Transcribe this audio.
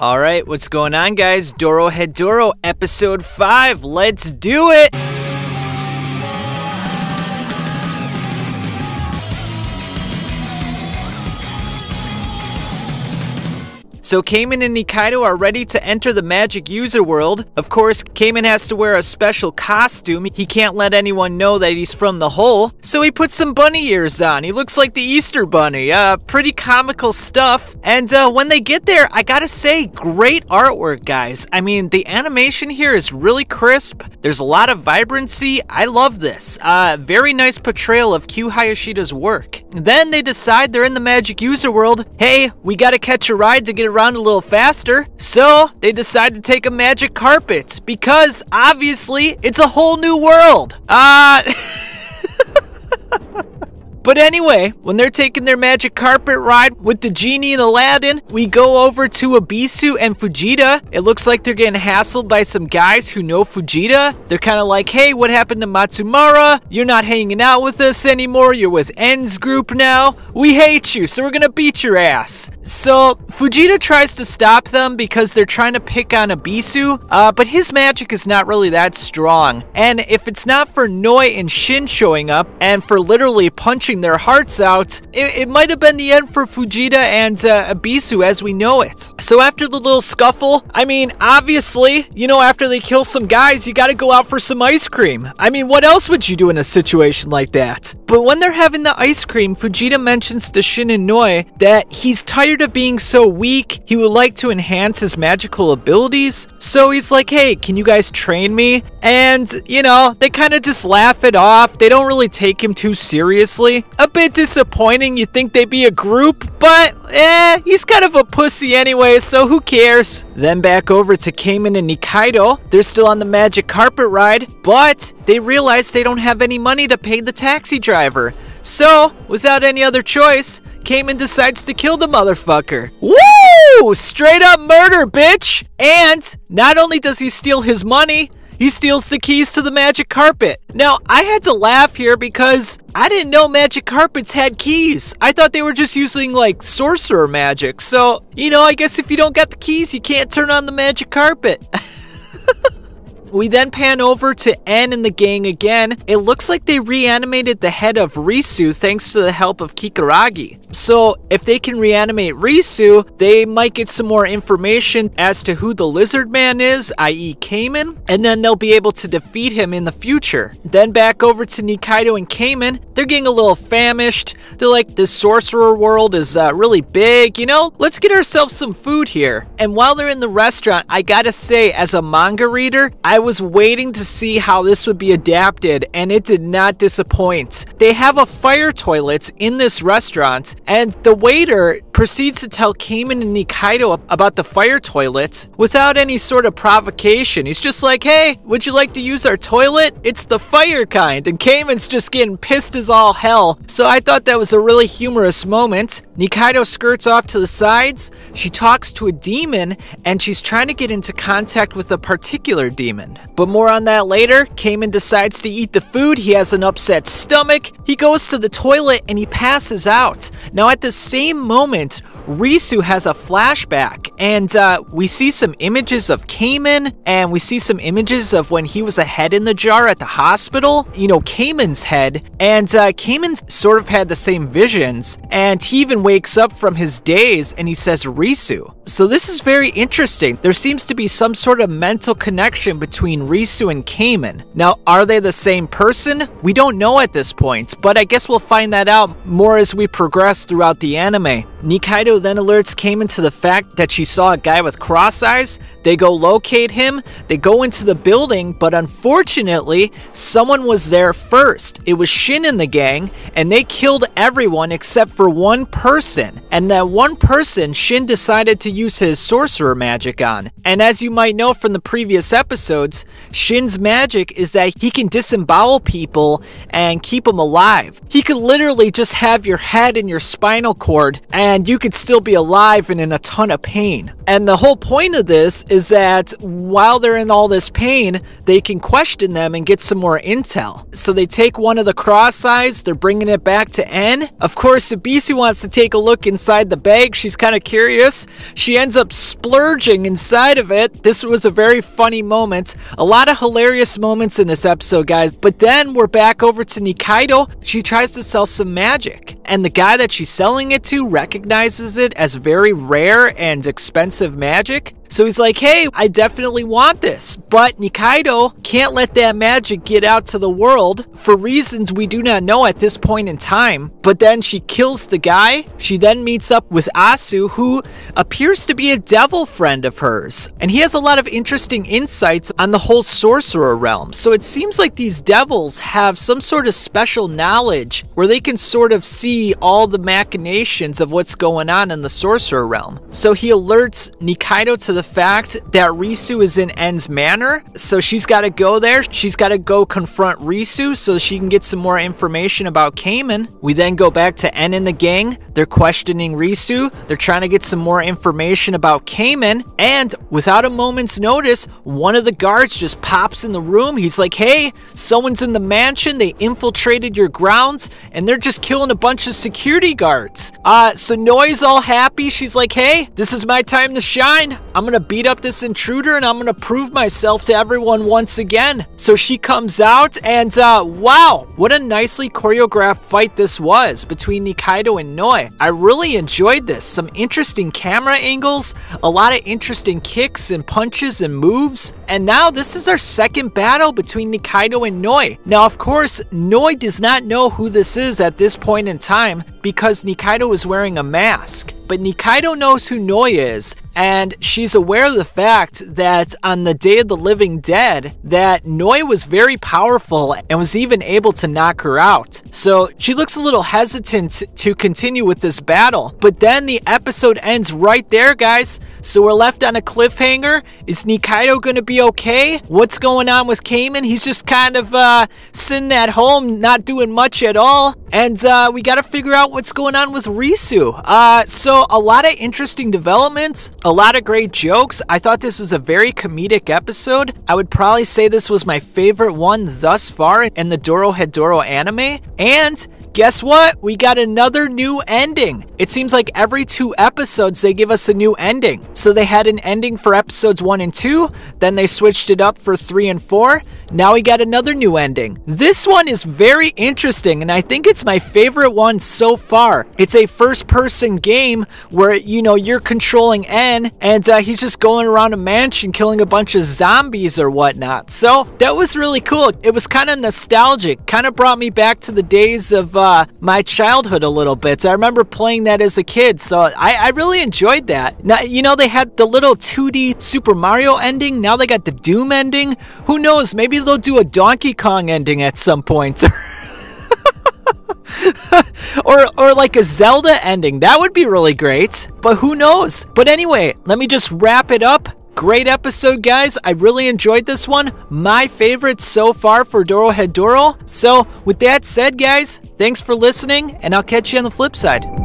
All right, what's going on, guys? Dorohedoro, episode 5. Let's do it! So Kaiman and Nikaido are ready to enter the magic user world. Of course, Kaiman has to wear a special costume. He can't let anyone know that he's from the hole. So he puts some bunny ears on. He looks like the Easter bunny. Uh, pretty comical stuff. And uh, when they get there, I gotta say, great artwork, guys. I mean, the animation here is really crisp. There's a lot of vibrancy. I love this. Uh, very nice portrayal of Q Hayashida's work. Then they decide they're in the magic user world. Hey, we gotta catch a ride to get around around a little faster. So they decide to take a magic carpet because obviously it's a whole new world. Uh. But anyway, when they're taking their magic carpet ride with the genie and Aladdin, we go over to Ebisu and Fujita. It looks like they're getting hassled by some guys who know Fujita. They're kind of like, hey, what happened to Matsumura? You're not hanging out with us anymore. You're with En's group now. We hate you, so we're gonna beat your ass. So Fujita tries to stop them because they're trying to pick on Ebisu, uh, but his magic is not really that strong. And if it's not for Noi and Shin showing up and for literally punching their hearts out, it, it might have been the end for Fujita and uh, Ebisu as we know it. So after the little scuffle, I mean, obviously, you know, after they kill some guys, you gotta go out for some ice cream. I mean, what else would you do in a situation like that? But when they're having the ice cream, Fujita mentions to Shin and Noi that he's tired of being so weak, he would like to enhance his magical abilities. So he's like, hey, can you guys train me? And, you know, they kind of just laugh it off. They don't really take him too seriously. A bit disappointing. You think they'd be a group, but eh, he's kind of a pussy anyway, so who cares? Then back over to Kaiman and Nikaido. They're still on the magic carpet ride, but they realize they don't have any money to pay the taxi driver. So, without any other choice, Kaiman decides to kill the motherfucker. Woo! Straight up murder, bitch! And not only does he steal his money, he steals the keys to the magic carpet. Now, I had to laugh here because I didn't know magic carpets had keys. I thought they were just using like sorcerer magic. So, you know, I guess if you don't got the keys, you can't turn on the magic carpet. We then pan over to En and the gang again. It looks like they reanimated the head of Risu thanks to the help of Kikurage. So if they can reanimate Risu, they might get some more information as to who the lizard man is, i.e. Kaiman, and then they'll be able to defeat him in the future. Then back over to Nikaido and Kaiman, they're getting a little famished. They're like, this sorcerer world is uh, really big, you know? Let's get ourselves some food here. And while they're in the restaurant, I gotta say, as a manga reader, I I was waiting to see how this would be adapted, and it did not disappoint. They have a fire toilet in this restaurant, and the waiter proceeds to tell Kaiman and Nikaido about the fire toilet without any sort of provocation. He's just like, hey, would you like to use our toilet? It's the fire kind. And Kaiman's just getting pissed as all hell. So I thought that was a really humorous moment. Nikaido skirts off to the sides. She talks to a demon, and she's trying to get into contact with a particular demon. But more on that later. Kaiman decides to eat the food. He has an upset stomach. He goes to the toilet and he passes out. Now, at the same moment, Risu has a flashback, and uh, we see some images of Kaiman, and we see some images of when he was a head in the jar at the hospital. You know, Kaiman's head, and uh, sort of had the same visions, and he even wakes up from his daze and he says Risu. So this is very interesting. There seems to be some sort of mental connection between Risu and Kaiman. Now, are they the same person? We don't know at this point, but I guess we'll find that out more as we progress throughout the anime. Nikaido then alerts Kaiman to the fact that she saw a guy with cross eyes. They go locate him, they go into the building, but unfortunately, someone was there first. It was Shin and the gang, and they killed everyone except for one person. And that one person, Shin decided to use his sorcerer magic on. And as you might know from the previous episodes, Shin's magic is that he can disembowel people and keep them alive. He could literally just have your head and your spinal cord and you could still be alive and in a ton of pain. And the whole point of this is that while they're in all this pain, they can question them and get some more intel. So they take one of the cross eyes, they're bringing it back to En. Of course, Ebisu wants to take a look inside the bag. She's kind of curious. She she ends up splurging inside of it. This was a very funny moment. A lot of hilarious moments in this episode, guys. But then we're back over to Nikaido. She tries to sell some magic, and the guy that she's selling it to recognizes it as very rare and expensive magic. So he's like, hey, I definitely want this. But Nikaido can't let that magic get out to the world for reasons we do not know at this point in time. But then she kills the guy. She then meets up with Asu, who appears to be a devil friend of hers. And he has a lot of interesting insights on the whole sorcerer realm. So it seems like these devils have some sort of special knowledge where they can sort of see all the machinations of what's going on in the sorcerer realm. So he alerts Nikaido to the fact that Risu is in En's manor, so she's got to go there. She's got to go confront Risu so she can get some more information about Kaiman. We then go back to En and the gang. They're questioning Risu. They're trying to get some more information about Kaiman, and without a moment's notice, one of the guards just pops in the room. He's like, "Hey, someone's in the mansion. They infiltrated your grounds, and they're just killing a bunch of security guards." Uh, so Noi's all happy. She's like, "Hey, this is my time to shine. I'm gonna beat up this intruder and I'm gonna prove myself to everyone once again. So she comes out and uh, wow, what a nicely choreographed fight this was between Nikaido and Noi. I really enjoyed this. Some interesting camera angles, a lot of interesting kicks and punches and moves. And now this is our second battle between Nikaido and Noi. Now, of course, Noi does not know who this is at this point in time because Nikaido is wearing a mask. But Nikaido knows who Noi is, and she's aware of the fact that on the Day of the Living Dead, that Noi was very powerful and was even able to knock her out. So she looks a little hesitant to continue with this battle. But then the episode ends right there, guys. So we're left on a cliffhanger. Is Nikaido gonna be okay? What's going on with Kaiman? He's just kind of uh, sitting at home, not doing much at all. And uh, we gotta figure out what's going on with Risu. Uh, so a lot of interesting developments, a lot of great jokes. I thought this was a very comedic episode. I would probably say this was my favorite one thus far in the Dorohedoro anime. And guess what? We got another new ending. It seems like every two episodes they give us a new ending. So they had an ending for episodes one and two, then they switched it up for three and four. Now we got another new ending. This one is very interesting, and I think it's my favorite one so far. It's a first person game where, you know, you're controlling En, and uh, he's just going around a mansion killing a bunch of zombies or whatnot. So that was really cool. It was kind of nostalgic, kind of brought me back to the days of uh, my childhood a little bit. I remember playing that as a kid, so I, I really enjoyed that. Now, you know, they had the little 2D Super Mario ending, now they got the Doom ending. Who knows? Maybe they'll do a Donkey Kong ending at some point. or or like a Zelda ending. That would be really great. But who knows? But anyway, let me just wrap it up. Great episode, guys. I really enjoyed this one. My favorite so far for Dorohedoro. So, with that said, guys, thanks for listening, and I'll catch you on the flip side.